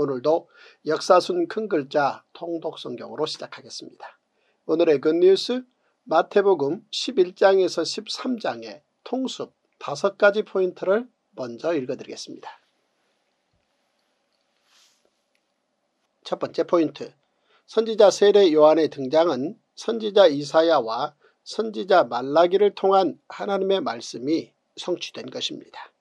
오늘도 역사순 큰 글자 통독 성경으로 시작하겠습니다. 오늘의 굿뉴스 마태복음 11장에서 13장의 통습 다섯 가지 포인트를 먼저 읽어드리겠습니다. 첫 번째 포인트 선지자 세례 요한의 등장은 선지자 이사야와 선지자 말라기를 통한 하나님의 말씀이 성취된 것입니다.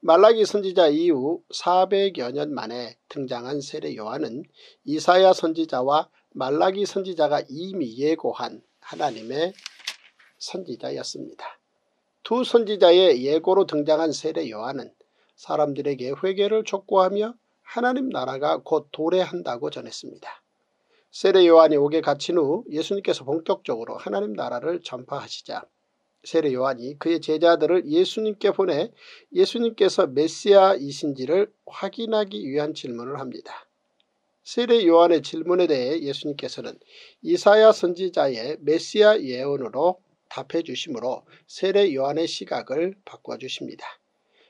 말라기 선지자 이후 400여 년 만에 등장한 세례 요한은 이사야 선지자와 말라기 선지자가 이미 예고한 하나님의 선지자였습니다. 두 선지자의 예고로 등장한 세례 요한은 사람들에게 회개를 촉구하며 하나님 나라가 곧 도래한다고 전했습니다. 세례 요한이 옥에 갇힌 후 예수님께서 본격적으로 하나님 나라를 전파하시자 세례 요한이 그의 제자들을 예수님께 보내 예수님께서 메시아이신지를 확인하기 위한 질문을 합니다. 세례 요한의 질문에 대해 예수님께서는 이사야 선지자의 메시아 예언으로 답해 주시므로 세례 요한의 시각을 바꿔 주십니다.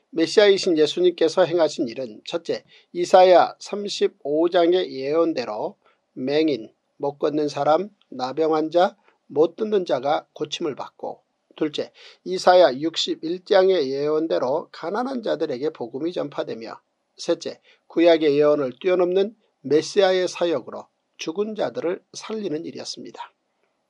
메시아이신 예수님께서 행하신 일은 첫째 이사야 35장의 예언대로 맹인, 못 걷는 사람, 나병 환자, 못 듣는 자가 고침을 받고 둘째, 이사야 61장의 예언대로 가난한 자들에게 복음이 전파되며 셋째, 구약의 예언을 뛰어넘는 메시아의 사역으로 죽은 자들을 살리는 일이었습니다.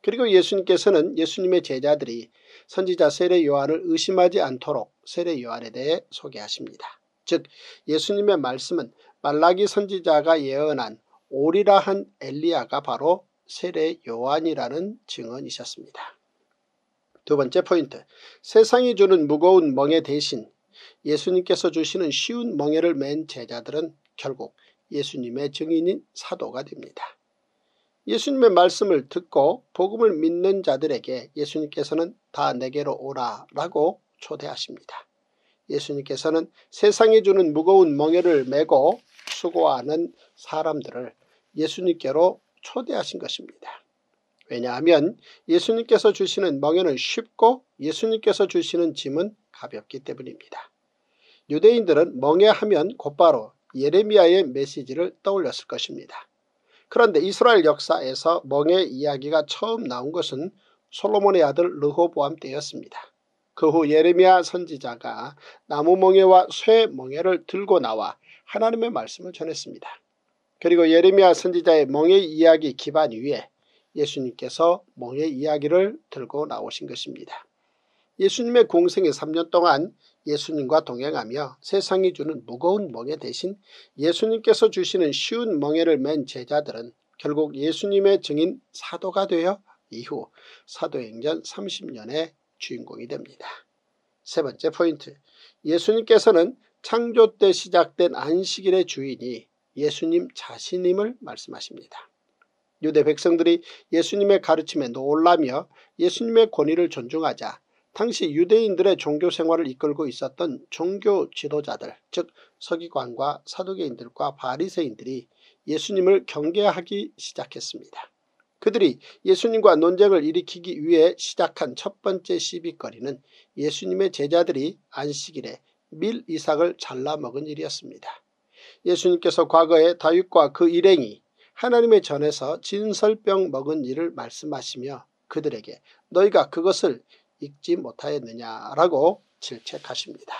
그리고 예수님께서는 예수님의 제자들이 선지자 세례 요한을 의심하지 않도록 세례 요한에 대해 소개하십니다. 즉 예수님의 말씀은 말라기 선지자가 예언한 오리라 한 엘리야가 바로 세례 요한이라는 증언이셨습니다. 두 번째 포인트 세상이 주는 무거운 멍에 대신 예수님께서 주시는 쉬운 멍에를 맨 제자들은 결국 예수님의 증인인 사도가 됩니다. 예수님의 말씀을 듣고 복음을 믿는 자들에게 예수님께서는 다 내게로 오라 라고 초대하십니다. 예수님께서는 세상이 주는 무거운 멍에를 메고 수고하는 사람들을 예수님께로 초대하신 것입니다. 왜냐하면 예수님께서 주시는 멍에는 쉽고 예수님께서 주시는 짐은 가볍기 때문입니다. 유대인들은 멍에하면 곧바로 예레미야의 메시지를 떠올렸을 것입니다. 그런데 이스라엘 역사에서 멍에 이야기가 처음 나온 것은 솔로몬의 아들 르호보암 때였습니다. 그 후 예레미야 선지자가 나무멍에와 쇠멍에를 들고 나와 하나님의 말씀을 전했습니다. 그리고 예레미야 선지자의 멍에 이야기 기반 위에 예수님께서 멍에 이야기를 들고 나오신 것입니다. 예수님의 공생의 3년 동안 예수님과 동행하며 세상이 주는 무거운 멍에 대신 예수님께서 주시는 쉬운 멍에를 맨 제자들은 결국 예수님의 증인 사도가 되어 이후 사도행전 30년의 주인공이 됩니다. 세 번째 포인트 예수님께서는 창조 때 시작된 안식일의 주인이 예수님 자신임을 말씀하십니다. 유대 백성들이 예수님의 가르침에 놀라며 예수님의 권위를 존중하자 당시 유대인들의 종교 생활을 이끌고 있었던 종교 지도자들 즉 서기관과 사두개인들과 바리새인들이 예수님을 경계하기 시작했습니다. 그들이 예수님과 논쟁을 일으키기 위해 시작한 첫 번째 시비거리는 예수님의 제자들이 안식일에 밀 이삭을 잘라 먹은 일이었습니다. 예수님께서 과거에 다윗과 그 일행이 하나님의 전에서 진설병 먹은 일을 말씀하시며 그들에게 너희가 그것을 읽지 못하였느냐라고 질책하십니다.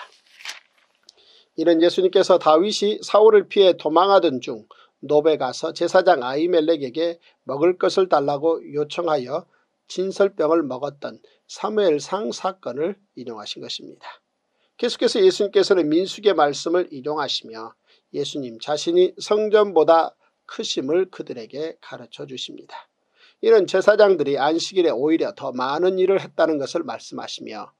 이는 예수님께서 다윗이 사울을 피해 도망하던 중 노베 가서 제사장 아이멜렉에게 먹을 것을 달라고 요청하여 진설병을 먹었던 사무엘상 사건을 인용하신 것입니다. 계속해서 예수님께서는 민숙의 말씀을 인용하시며 예수님 자신이 성전보다 크심을 그들에게 가르쳐 주십니다. 이런 제사장들이 안식일에 오히려 더 많은 일을 했다는 것을 말씀하시며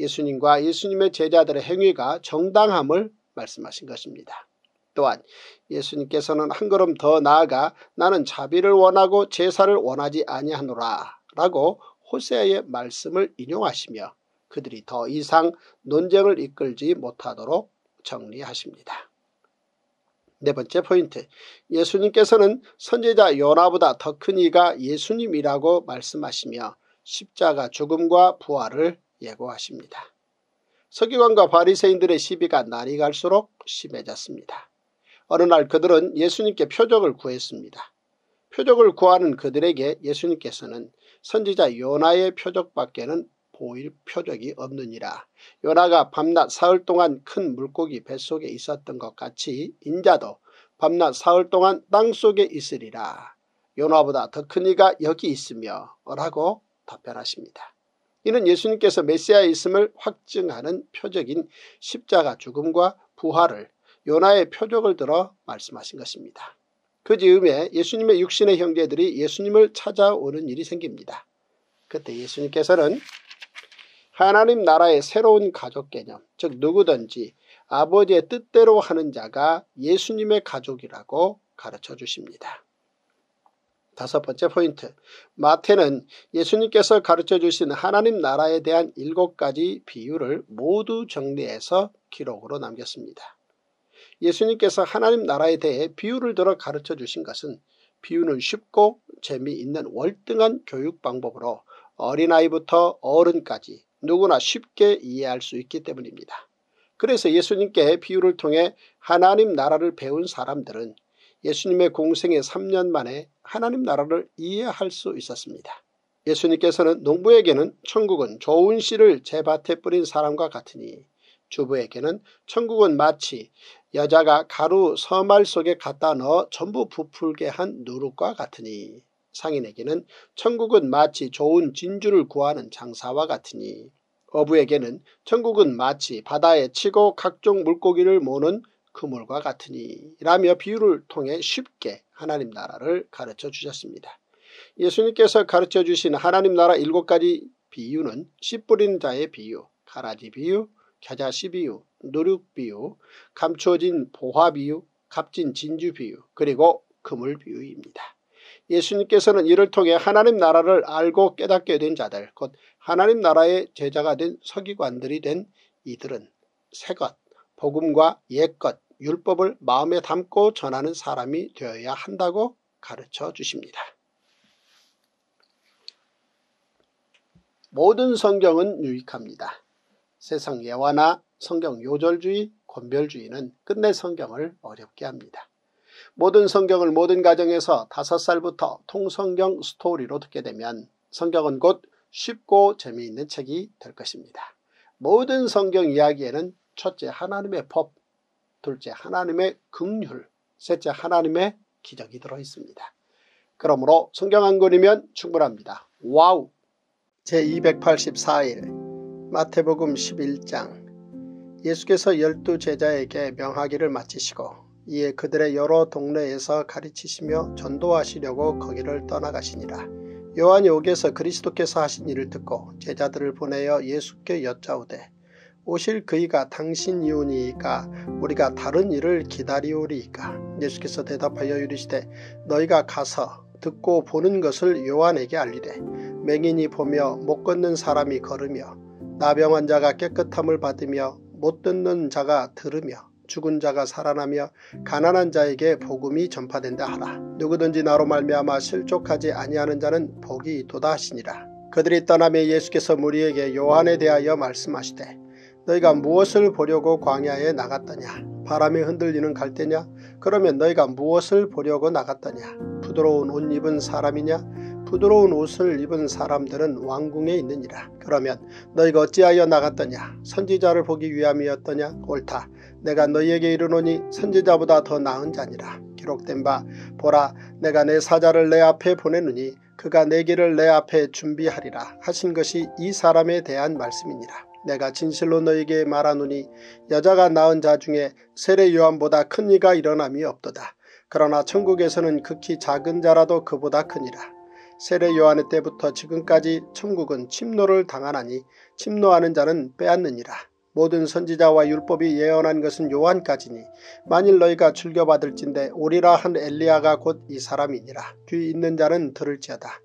예수님과 예수님의 제자들의 행위가 정당함을 말씀하신 것입니다. 또한 예수님께서는 한 걸음 더 나아가 나는 자비를 원하고 제사를 원하지 아니하노라 라고 호세아의 말씀을 인용하시며 그들이 더 이상 논쟁을 이끌지 못하도록 정리하십니다. 네 번째 포인트 예수님께서는 선제자 요나보다 더 큰 이가 예수님이라고 말씀하시며 십자가 죽음과 부활을 예고하십니다. 서기관과 바리새인들의 시비가 날이 갈수록 심해졌습니다. 어느 날 그들은 예수님께 표적을 구했습니다. 표적을 구하는 그들에게 예수님께서는 선지자 요나의 표적밖에는 보일 표적이 없느니라. 요나가 밤낮 사흘 동안 큰 물고기 뱃속에 있었던 것 같이 인자도 밤낮 사흘 동안 땅속에 있으리라. 요나보다 더 큰 이가 여기 있으며 라고 답변하십니다. 이는 예수님께서 메시아에 있음을 확증하는 표적인 십자가 죽음과 부활을 요나의 표적을 들어 말씀하신 것입니다. 그 즈음에 예수님의 육신의 형제들이 예수님을 찾아오는 일이 생깁니다. 그때 예수님께서는 하나님 나라의 새로운 가족 개념 즉 누구든지 아버지의 뜻대로 하는 자가 예수님의 가족이라고 가르쳐 주십니다. 다섯 번째 포인트 마태는 예수님께서 가르쳐 주신 하나님 나라에 대한 일곱 가지 비유를 모두 정리해서 기록으로 남겼습니다. 예수님께서 하나님 나라에 대해 비유를 들어 가르쳐 주신 것은 비유는 쉽고 재미있는 월등한 교육 방법으로 어린아이부터 어른까지 누구나 쉽게 이해할 수 있기 때문입니다. 그래서 예수님께 비유를 통해 하나님 나라를 배운 사람들은 예수님의 공생의 3년 만에 하나님 나라를 이해할 수 있었습니다. 예수님께서는 농부에게는 천국은 좋은 씨를 제 밭에 뿌린 사람과 같으니 주부에게는 천국은 마치 여자가 가루 서말 속에 갖다 넣어 전부 부풀게 한 누룩과 같으니 상인에게는 천국은 마치 좋은 진주를 구하는 장사와 같으니 어부에게는 천국은 마치 바다에 치고 각종 물고기를 모는 그물과 같으니 라며 비유를 통해 쉽게 하나님 나라를 가르쳐 주셨습니다. 예수님께서 가르쳐 주신 하나님 나라 일곱 가지 비유는 씨 뿌리는 자의 비유, 가라지 비유, 겨자씨 비유, 누룩 비유, 감추어진 보화 비유, 값진 진주 비유, 그리고 그물 비유입니다. 예수님께서는 이를 통해 하나님 나라를 알고 깨닫게 된 자들 곧 하나님 나라의 제자가 된 서기관들이 된 이들은 새것, 복음과 옛것, 율법을 마음에 담고 전하는 사람이 되어야 한다고 가르쳐 주십니다. 모든 성경은 유익합니다. 세상 예화나 성경 요절주의, 권별주의는 끝내 성경을 어렵게 합니다. 모든 성경을 모든 가정에서 다섯 살부터 통성경 스토리로 듣게 되면 성경은 곧 쉽고 재미있는 책이 될 것입니다. 모든 성경 이야기에는 첫째 하나님의 법, 둘째 하나님의 긍휼, 셋째 하나님의 기적이 들어 있습니다. 그러므로 성경 한 권이면 충분합니다. 와우! 제284일 마태복음 11장 예수께서 열두 제자에게 명하기를 마치시고 이에 그들의 여러 동네에서 가르치시며 전도하시려고 거기를 떠나가시니라. 요한이 옥에서 그리스도께서 하신 일을 듣고 제자들을 보내어 예수께 여짜오되 오실 그이가 당신이오니이까 우리가 다른 일을 기다리오리이까 예수께서 대답하여 이르시되 너희가 가서 듣고 보는 것을 요한에게 알리되 맹인이 보며 못 걷는 사람이 걸으며 나병 환자가 깨끗함을 받으며 못 듣는 자가 들으며 죽은 자가 살아나며 가난한 자에게 복음이 전파된다 하라. 누구든지 나로 말미암아 실족하지 아니하는 자는 복이 있도다 하시니라. 그들이 떠나며 예수께서 무리에게 요한에 대하여 말씀하시되 너희가 무엇을 보려고 광야에 나갔더냐 바람에 흔들리는 갈대냐 그러면 너희가 무엇을 보려고 나갔더냐 부드러운 옷 입은 사람이냐 부드러운 옷을 입은 사람들은 왕궁에 있느니라 그러면 너희가 어찌하여 나갔더냐 선지자를 보기 위함이었더냐 옳다 내가 너희에게 이르노니 선지자보다 더 나은 자니라. 기록된 바 보라 내가 내 사자를 내 앞에 보내느니 그가 내 길을 내 앞에 준비하리라 하신 것이 이 사람에 대한 말씀이니라. 내가 진실로 너에게 말하노니 여자가 낳은 자 중에 세례 요한보다 큰 이가 일어남이 없도다. 그러나 천국에서는 극히 작은 자라도 그보다 크니라. 세례 요한의 때부터 지금까지 천국은 침노를 당하나니 침노하는 자는 빼앗느니라. 모든 선지자와 율법이 예언한 것은 요한까지니 만일 너희가 즐겨받을진대 오리라 한 엘리야가 곧 이 사람이니라. 귀 있는 자는 들을지어다.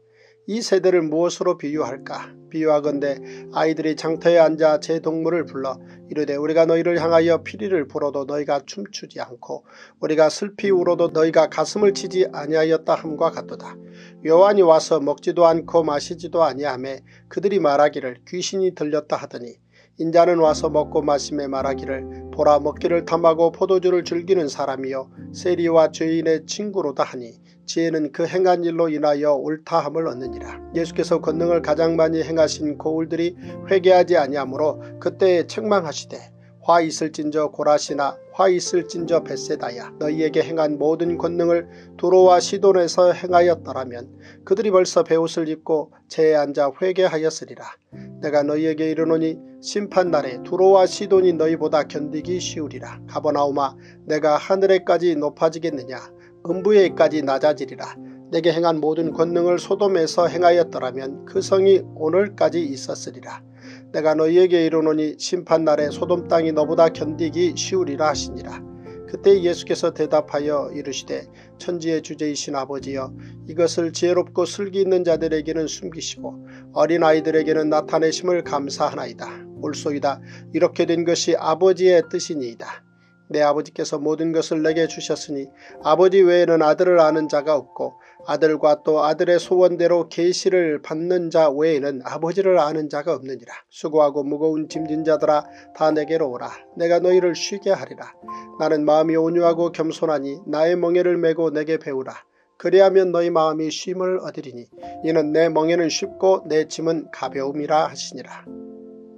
이 세대를 무엇으로 비유할까? 비유하건대 아이들이 장터에 앉아 제 동물을 불러 이르되 우리가 너희를 향하여 피리를 불어도 너희가 춤추지 않고 우리가 슬피 울어도 너희가 가슴을 치지 아니하였다 함과 같도다. 요한이 와서 먹지도 않고 마시지도 아니하매 그들이 말하기를 귀신이 들렸다 하더니 인자는 와서 먹고 마심에 말하기를 보라 먹기를 탐하고 포도주를 즐기는 사람이요 세리와 죄인의 친구로다 하니 지혜는 그 행한 일로 인하여 옳다함을 얻느니라. 예수께서 권능을 가장 많이 행하신 고울들이 회개하지 아니하므로 그때에 책망하시되 화 있을진저 고라시나 화 있을진저 베세다야 너희에게 행한 모든 권능을 두로와 시돈에서 행하였더라면 그들이 벌써 배옷을 입고 재에 앉아 회개하였으리라. 내가 너희에게 이르노니 심판날에 두로와 시돈이 너희보다 견디기 쉬우리라. 가버나오마 내가 하늘에까지 높아지겠느냐 음부에까지 낮아지리라. 내게 행한 모든 권능을 소돔에서 행하였더라면 그 성이 오늘까지 있었으리라. 내가 너희에게 이르노니 심판날에 소돔 땅이 너보다 견디기 쉬우리라 하시니라. 그때 예수께서 대답하여 이르시되 천지의 주제이신 아버지여 이것을 지혜롭고 슬기 있는 자들에게는 숨기시고 어린아이들에게는 나타내심을 감사하나이다. 올소이다. 이렇게 된 것이 아버지의 뜻이니이다. 내 아버지께서 모든 것을 내게 주셨으니 아버지 외에는 아들을 아는 자가 없고 아들과 또 아들의 소원대로 계시를 받는 자 외에는 아버지를 아는 자가 없느니라. 수고하고 무거운 짐진 자들아 다 내게로 오라. 내가 너희를 쉬게 하리라. 나는 마음이 온유하고 겸손하니 나의 멍에를 메고 내게 배우라. 그리하면 너희 마음이 쉼을 얻으리니 이는 내 멍에는 쉽고 내 짐은 가벼움이라 하시니라.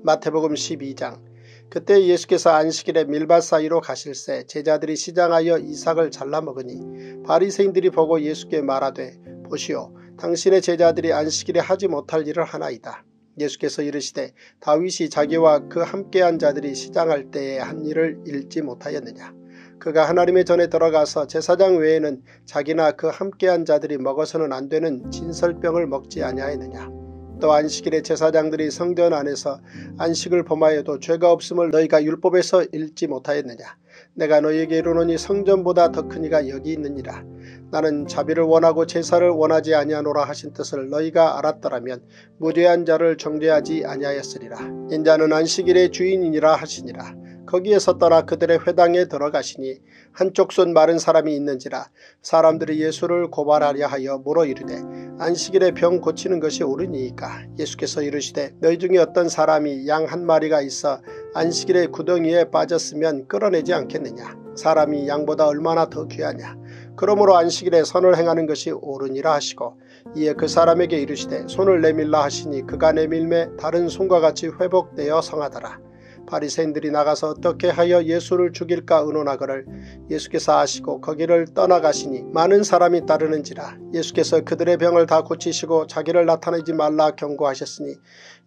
마태복음 12장 그때 예수께서 안식일에 밀밭 사이로 가실새 제자들이 시장하여 이삭을 잘라 먹으니 바리새인들이 보고 예수께 말하되 보시오 당신의 제자들이 안식일에 하지 못할 일을 하나이다. 예수께서 이르시되 다윗이 자기와 그 함께한 자들이 시장할 때에 한 일을 잃지 못하였느냐. 그가 하나님의 전에 들어가서 제사장 외에는 자기나 그 함께한 자들이 먹어서는 안 되는 진설병을 먹지 아니하였느냐. 또 안식일에 제사장들이 성전 안에서 안식을 범하여도 죄가 없음을 너희가 율법에서 읽지 못하였느냐. 내가 너희에게 이르노니 성전보다 더 큰 이가 여기 있느니라. 나는 자비를 원하고 제사를 원하지 아니하노라 하신 뜻을 너희가 알았더라면 무죄한 자를 정죄하지 아니하였으리라. 인자는 안식일의 주인이니라 하시니라. 거기에서 떠나 그들의 회당에 들어가시니 한쪽 손 마른 사람이 있는지라 사람들이 예수를 고발하려 하여 물어 이르되 안식일에 병 고치는 것이 옳으니까? 예수께서 이르시되 너희 중에 어떤 사람이 양 한 마리가 있어 안식일에 구덩이에 빠졌으면 끌어내지 않겠느냐? 사람이 양보다 얼마나 더 귀하냐? 그러므로 안식일에 선을 행하는 것이 옳으니라 하시고 이에 그 사람에게 이르시되 손을 내밀라 하시니 그가 내밀매 다른 손과 같이 회복되어 성하더라. 바리새인들이 나가서 어떻게 하여 예수를 죽일까 의논하거를 예수께서 아시고 거기를 떠나가시니 많은 사람이 따르는지라 예수께서 그들의 병을 다 고치시고 자기를 나타내지 말라 경고하셨으니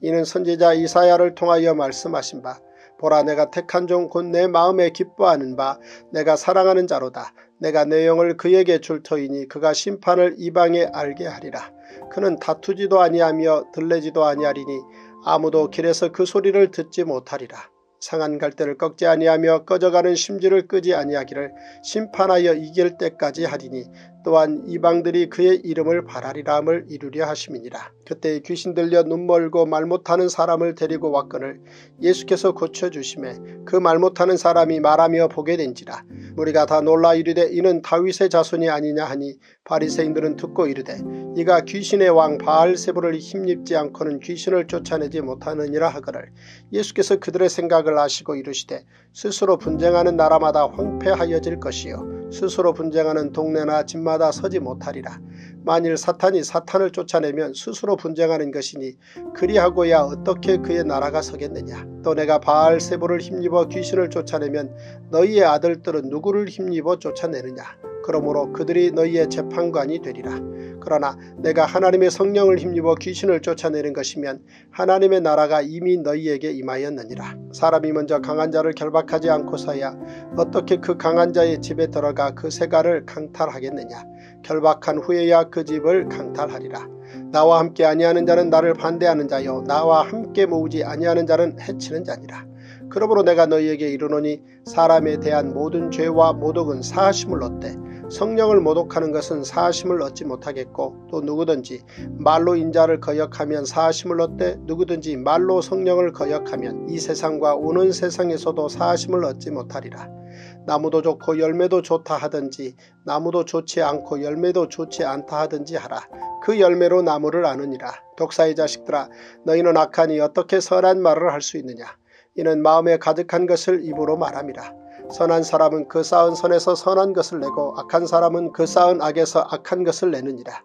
이는 선지자 이사야를 통하여 말씀하신 바 보라 내가 택한 종 곧 내 마음에 기뻐하는 바 내가 사랑하는 자로다. 내가 내 영을 그에게 줄 터이니 그가 심판을 이방에 알게 하리라. 그는 다투지도 아니하며 들레지도 아니하리니 아무도 길에서 그 소리를 듣지 못하리라. 상한 갈대를 꺾지 아니하며 꺼져가는 심지를 끄지 아니하기를 심판하여 이길 때까지 하리니 또한 이방들이 그의 이름을 바라리람을 이루려 하심이니라. 그때 귀신 들려 눈멀고 말 못하는 사람을 데리고 왔거늘 예수께서 고쳐주심에 그 말 못하는 사람이 말하며 보게 된지라. 우리가 다 놀라 이르되 이는 다윗의 자손이 아니냐 하니 바리새인들은 듣고 이르되 이가 귀신의 왕 바알세부를 힘입지 않고는 귀신을 쫓아내지 못하느니라 하거늘 예수께서 그들의 생각을 아시고 이르시되 스스로 분쟁하는 나라마다 황폐하여질 것이요 스스로 분쟁하는 동네나 집마다 서지 못하리라. 만일 사탄이 사탄을 쫓아내면 스스로 분쟁하는 것이니 그리하고야 어떻게 그의 나라가 서겠느냐. 또 내가 바알세보를 힘입어 귀신을 쫓아내면 너희의 아들들은 누구를 힘입어 쫓아내느냐. 그러므로 그들이 너희의 재판관이 되리라. 그러나 내가 하나님의 성령을 힘입어 귀신을 쫓아내는 것이면 하나님의 나라가 이미 너희에게 임하였느니라. 사람이 먼저 강한 자를 결박하지 않고서야 어떻게 그 강한 자의 집에 들어가 그 세가를 강탈하겠느냐. 결박한 후에야 그 집을 강탈하리라. 나와 함께 아니하는 자는 나를 반대하는 자요 나와 함께 모으지 아니하는 자는 해치는 자니라. 그러므로 내가 너희에게 이르노니 사람에 대한 모든 죄와 모독은 사하심을 얻되 성령을 모독하는 것은 사하심을 얻지 못하겠고 또 누구든지 말로 인자를 거역하면 사하심을 얻되 누구든지 말로 성령을 거역하면 이 세상과 오는 세상에서도 사하심을 얻지 못하리라. 나무도 좋고 열매도 좋다 하든지 나무도 좋지 않고 열매도 좋지 않다 하든지 하라. 그 열매로 나무를 아느니라. 독사의 자식들아 너희는 악하니 어떻게 선한 말을 할 수 있느냐. 이는 마음에 가득한 것을 입으로 말함이라. 선한 사람은 그 쌓은 선에서 선한 것을 내고 악한 사람은 그 쌓은 악에서 악한 것을 내느니라.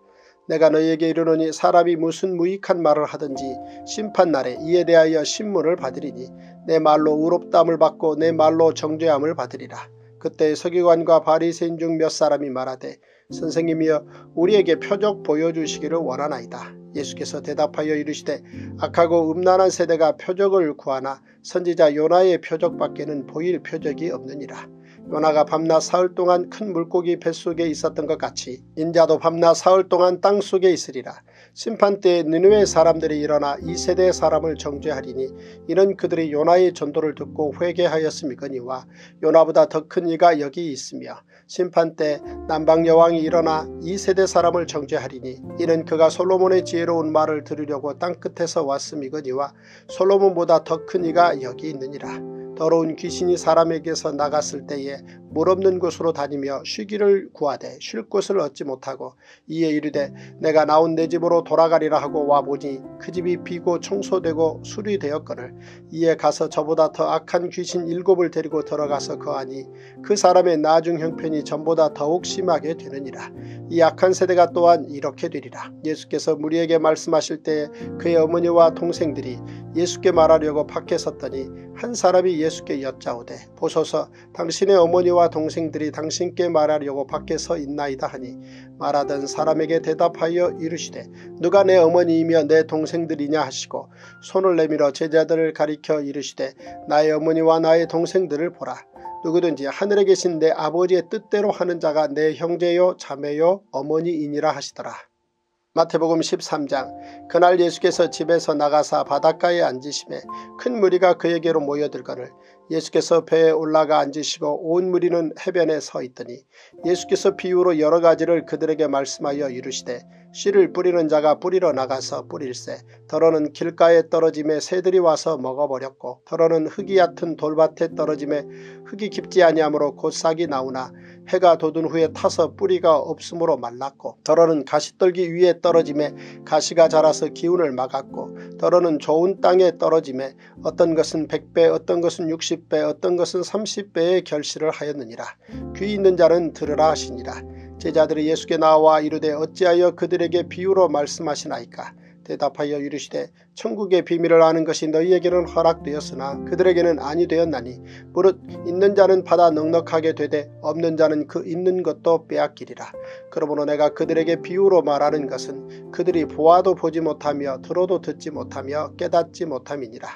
내가 너희에게 이르노니 사람이 무슨 무익한 말을 하든지 심판날에 이에 대하여 신문을 받으리니 내 말로 의롭담을 받고 내 말로 정죄함을 받으리라. 그때 서기관과 바리새인 중 몇 사람이 말하되 선생님이여 우리에게 표적 보여주시기를 원하나이다. 예수께서 대답하여 이르시되 악하고 음란한 세대가 표적을 구하나 선지자 요나의 표적밖에는 보일 표적이 없느니라. 요나가 밤낮 사흘 동안 큰 물고기 뱃속에 있었던 것 같이 인자도 밤낮 사흘 동안 땅속에 있으리라. 심판 때에 느누의 사람들이 일어나 이 세대의 사람을 정죄하리니 이는 그들이 요나의 전도를 듣고 회개하였음이거니와 요나보다 더 큰 이가 여기 있으며 심판 때 남방 여왕이 일어나 이 세대 사람을 정죄하리니 이는 그가 솔로몬의 지혜로운 말을 들으려고 땅끝에서 왔음이거니와 솔로몬보다 더 큰 이가 여기 있느니라. 더러운 귀신이 사람에게서 나갔을 때에 물 없는 곳으로 다니며 쉬기를 구하되 쉴 곳을 얻지 못하고 이에 이르되 내가 나온 내 집으로 돌아가리라 하고 와보니 그 집이 비고 청소되고 수리되었거늘 이에 가서 저보다 더 악한 귀신 일곱을 데리고 들어가서 거하니 그 사람의 나중 형편이 전보다 더욱 심하게 되느니라. 이 악한 세대가 또한 이렇게 되리라. 예수께서 무리에게 말씀하실 때에 그의 어머니와 동생들이 예수께 말하려고 밖에 섰더니 한 사람이 예수 께 여짜오되 보소서 당신의 어머니와 동생들이 당신께 말하려고 밖에 서 있나이다 하니 말하던 사람에게 대답하여 이르시되 누가 내 어머니이며 내 동생들이냐 하시고 손을 내밀어 제자들을 가리켜 이르시되 나의 어머니와 나의 동생들을 보라. 누구든지 하늘에 계신 내 아버지의 뜻대로 하는 자가 내 형제요 자매요 어머니이니라 하시더라. 마태복음 13장 그날 예수께서 집에서 나가사 바닷가에 앉으심에 큰 무리가 그에게로 모여들거늘 예수께서 배에 올라가 앉으시고 온 무리는 해변에 서 있더니 예수께서 비유로 여러 가지를 그들에게 말씀하여 이르시되 씨를 뿌리는 자가 뿌리러 나가서 뿌릴새 더러는 길가에 떨어짐에 새들이 와서 먹어버렸고 더러는 흙이 얕은 돌밭에 떨어짐에 흙이 깊지 아니하므로 곧 싹이 나오나 해가 돋은 후에 타서 뿌리가 없으므로 말랐고 더러는 가시떨기 위에 떨어짐에 가시가 자라서 기운을 막았고 더러는 좋은 땅에 떨어짐에 어떤 것은 100배 어떤 것은 60배 어떤 것은 30배의 결실을 하였느니라. 귀 있는 자는 들으라 하시니라. 제자들이 예수께 나와 이르되 어찌하여 그들에게 비유로 말씀하시나이까 대답하여 이르시되 천국의 비밀을 아는 것이 너희에게는 허락되었으나 그들에게는 아니 되었나니 무릇 있는 자는 받아 넉넉하게 되되 없는 자는 그 있는 것도 빼앗기리라. 그러므로 내가 그들에게 비유로 말하는 것은 그들이 보아도 보지 못하며 들어도 듣지 못하며 깨닫지 못함이니라.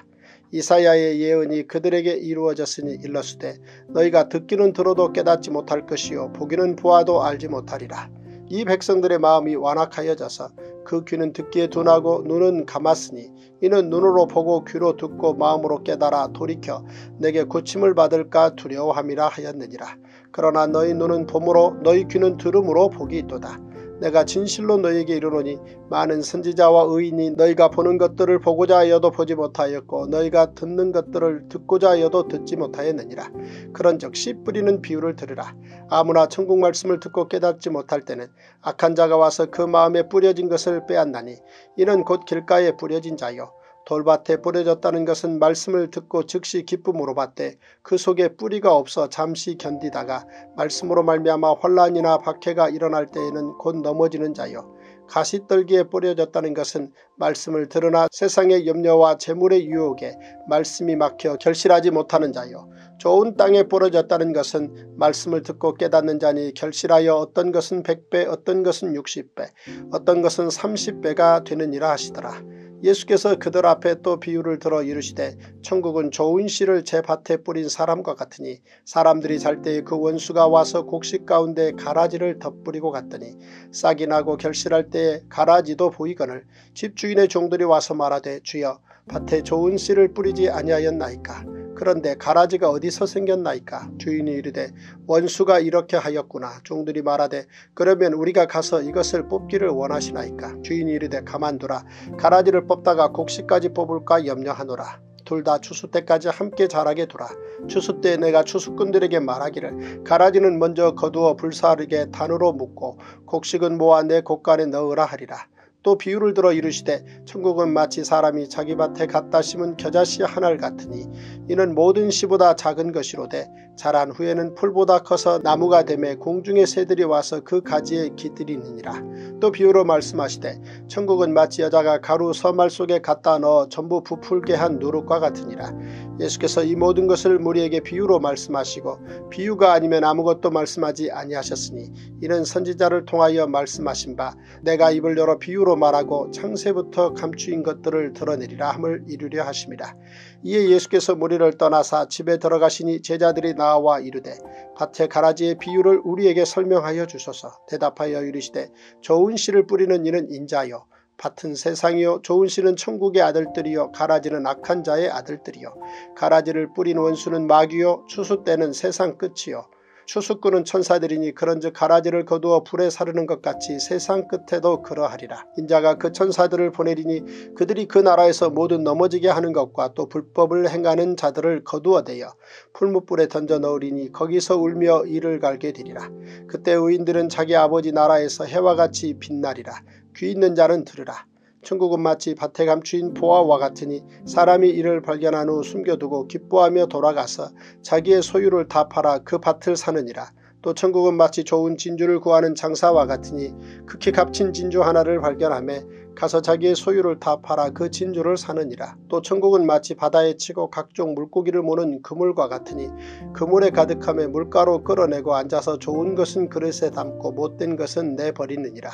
이사야의 예언이 그들에게 이루어졌으니 일러스되 너희가 듣기는 들어도 깨닫지 못할 것이요 보기는 보아도 알지 못하리라. 이 백성들의 마음이 완악하여져서 그 귀는 듣기에 둔하고 눈은 감았으니 이는 눈으로 보고 귀로 듣고 마음으로 깨달아 돌이켜 내게 고침을 받을까 두려워함이라 하였느니라. 그러나 너희 눈은 봄으로 너희 귀는 들음으로 복이 있도다. 내가 진실로 너희에게 이르노니 많은 선지자와 의인이 너희가 보는 것들을 보고자 하여도 보지 못하였고 너희가 듣는 것들을 듣고자 하여도 듣지 못하였느니라. 그런즉 씨 뿌리는 비유를 들으라. 아무나 천국 말씀을 듣고 깨닫지 못할 때는 악한 자가 와서 그 마음에 뿌려진 것을 빼앗나니 이는 곧 길가에 뿌려진 자요. 돌밭에 뿌려졌다는 것은 말씀을 듣고 즉시 기쁨으로 받되 그 속에 뿌리가 없어 잠시 견디다가 말씀으로 말미암아 환란이나 박해가 일어날 때에는 곧 넘어지는 자요. 가시떨기에 뿌려졌다는 것은 말씀을 들으나 세상의 염려와 재물의 유혹에 말씀이 막혀 결실하지 못하는 자요. 좋은 땅에 뿌려졌다는 것은 말씀을 듣고 깨닫는 자니 결실하여 어떤 것은 100배 어떤 것은 60배 어떤 것은 30배가 되느니라 하시더라. 예수께서 그들 앞에 또 비유를 들어 이르시되 천국은 좋은 씨를 제 밭에 뿌린 사람과 같으니 사람들이 잘 때에 그 원수가 와서 곡식 가운데 가라지를 덧뿌리고 갔더니 싹이 나고 결실할 때에 가라지도 보이거늘 집주인의 종들이 와서 말하되 주여 밭에 좋은 씨를 뿌리지 아니하였나이까 그런데 가라지가 어디서 생겼나이까? 주인이 이르되 원수가 이렇게 하였구나. 종들이 말하되 그러면 우리가 가서 이것을 뽑기를 원하시나이까? 주인이 이르되 가만두라. 가라지를 뽑다가 곡식까지 뽑을까 염려하노라. 둘다 추수 때까지 함께 자라게 두라. 추수 때 내가 추수꾼들에게 말하기를 가라지는 먼저 거두어 불사르게 단으로 묶고 곡식은 모아 내 곡간에 넣으라 하리라 또 비유를 들어 이르시되 천국은 마치 사람이 자기 밭에 갖다 심은 겨자씨 하나를 같으니 이는 모든 씨보다 작은 것이로되 자란 후에는 풀보다 커서 나무가 되매 공중의 새들이 와서 그 가지에 깃들이느니라. 또 비유로 말씀하시되 천국은 마치 여자가 가루 서말 속에 갖다 넣어 전부 부풀게 한 누룩과 같으니라. 예수께서 이 모든 것을 우리에게 비유로 말씀하시고 비유가 아니면 아무것도 말씀하지 아니하셨으니 이는 선지자를 통하여 말씀하신 바 내가 입을 열어 비유로 말하고 창세부터 감추인 것들을 드러내리라 함을 이루려 하심이라. 이에 예수께서 무리를 떠나사 집에 들어가시니 제자들이 나와 이르되 밭의 가라지의 비유를 우리에게 설명하여 주소서. 대답하여 이르시되 좋은 씨를 뿌리는 이는 인자요. 밭은 세상이요. 좋은 씨는 천국의 아들들이요. 가라지는 악한 자의 아들들이요. 가라지를 뿌린 원수는 마귀요. 추수 때는 세상 끝이요 추수꾼은 천사들이니 그런즉 가라지를 거두어 불에 사르는 것 같이 세상 끝에도 그러하리라. 인자가 그 천사들을 보내리니 그들이 그 나라에서 모두 넘어지게 하는 것과 또 불법을 행하는 자들을 거두어대어 풀무불에 던져 넣으리니 거기서 울며 이를 갈게 되리라. 그때 의인들은 자기 아버지 나라에서 해와 같이 빛나리라. 귀 있는 자는 들으라. 천국은 마치 밭에 감추인 보화와 같으니 사람이 이를 발견한 후 숨겨두고 기뻐하며 돌아가서 자기의 소유를 다 팔아 그 밭을 사느니라. 또 천국은 마치 좋은 진주를 구하는 장사와 같으니 극히 값진 진주 하나를 발견하며 가서 자기의 소유를 다 팔아 그 진주를 사느니라. 또 천국은 마치 바다에 치고 각종 물고기를 모는 그물과 같으니 그물에 가득함에 물가로 끌어내고 앉아서 좋은 것은 그릇에 담고 못된 것은 내버리느니라.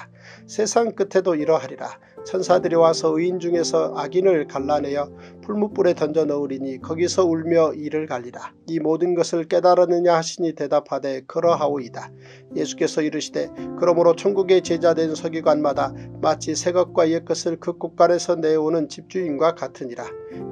세상 끝에도 이러하리라. 천사들이 와서 의인 중에서 악인을 갈라내어 풀무불에 던져 넣으리니 거기서 울며 이를 갈리라. 이 모든 것을 깨달았느냐 하시니 대답하되 그러하오이다. 예수께서 이르시되 그러므로 천국의 제자된 서기관마다 마치 새것과 옛것을 그 곳간에서 내오는 집주인과 같으니라.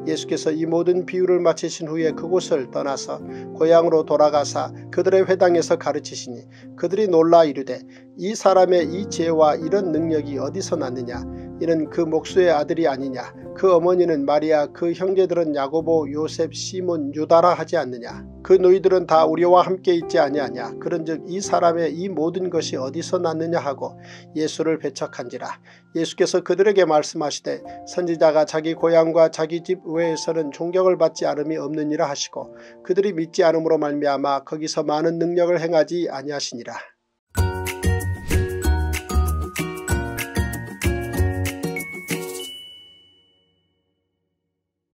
예수께서 이 모든 비유를 마치신 후에 그곳을 떠나서 고향으로 돌아가사 그들의 회당에서 가르치시니 그들이 놀라 이르되 이 사람의 이 지혜와 이런 능력이 어디서 났느냐 이는 그 목수의 아들이 아니냐? 그 어머니는 마리아 그 형제들은 야고보 요셉 시몬 유다라 하지 않느냐? 그 너희들은 다 우리와 함께 있지 아니하냐? 그런즉 이 사람의 이 모든 것이 어디서 났느냐 하고 예수를 배척한지라. 예수께서 그들에게 말씀하시되 선지자가 자기 고향과 자기 집 외에서는 존경을 받지 않음이 없느니라 하시고 그들이 믿지 않음으로 말미암아 거기서 많은 능력을 행하지 아니하시니라